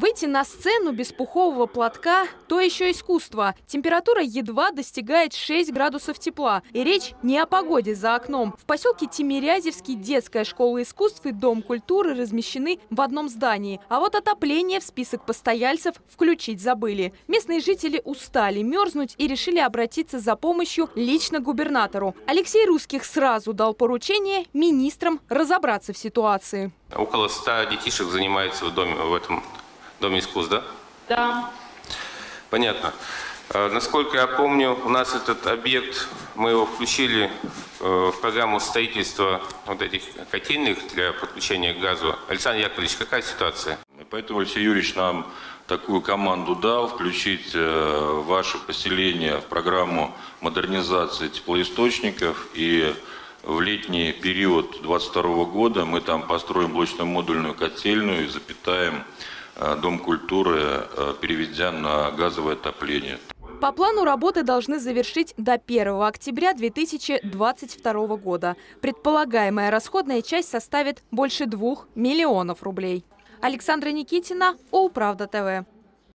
Выйти на сцену без пухового платка – то еще искусство. Температура едва достигает 6 градусов тепла. И речь не о погоде за окном. В поселке Тимирязевский детская школа искусств и Дом культуры размещены в одном здании. А вот отопление в список постояльцев включить забыли. Местные жители устали мерзнуть и решили обратиться за помощью лично губернатору. Алексей Русских сразу дал поручение министрам разобраться в ситуации. Около 100 детишек занимается в, доме, в этом доме искусств, да? Да. Понятно. Э, Насколько я помню, у нас этот объект, мы его включили э, в программу строительства вот этих котельных для подключения к газу. Александр Яковлевич, какая ситуация? И Поэтому Алексей Юрьевич нам такую команду дал, включить э, ваше поселение в программу модернизации теплоисточников. И в летний период 2022 года мы там построим блочно-модульную котельную и запитаем Дом культуры, э, переведя на газовое отопление. По плану работы должны завершить до 1 октября 2022 года. Предполагаемая расходная часть составит больше 2 миллионов рублей. Александра Никитина, Управда ТВ.